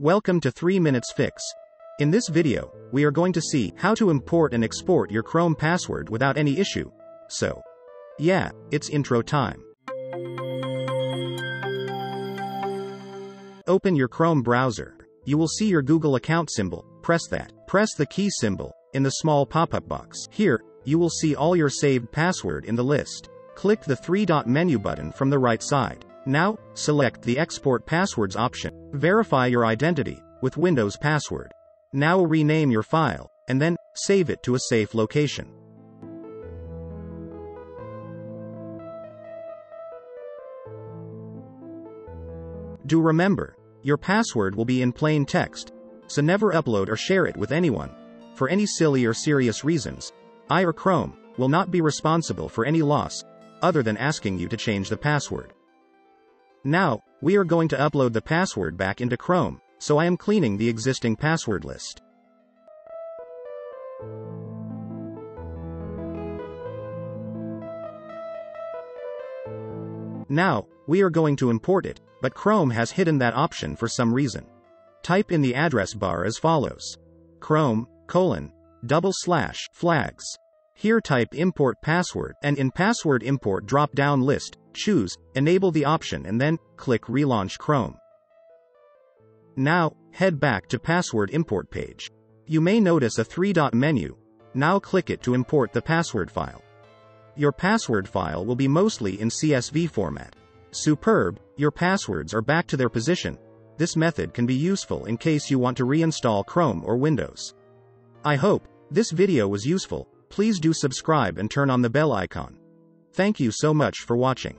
Welcome to 3 Minutes Fix. In this video, we are going to see how to import and export your Chrome password without any issue. So, yeah, it's intro time. Open your Chrome browser. You will see your Google account symbol. Press that. Press the key symbol in the small pop-up box. Here, you will see all your saved password in the list. Click the three-dot menu button from the right side. Now, select the Export Passwords option. Verify your identity with Windows Password. Now rename your file, and then save it to a safe location. Do remember, your password will be in plain text, so never upload or share it with anyone. For any silly or serious reasons, I or Chrome will not be responsible for any loss, other than asking you to change the password. Now, we are going to upload the password back into Chrome, so I am cleaning the existing password list. Now, we are going to import it, but Chrome has hidden that option for some reason. Type in the address bar as follows. Chrome, colon, double slash, flags. Here type import password, and in password import drop-down list, choose Enable the option and then click Relaunch Chrome. Now, head back to Password Import page. You may notice a three-dot menu. Now click it to import the password file. Your password file will be mostly in CSV format. Superb, your passwords are back to their position. This method can be useful in case you want to reinstall Chrome or Windows. I hope this video was useful. Please do subscribe and turn on the bell icon. Thank you so much for watching.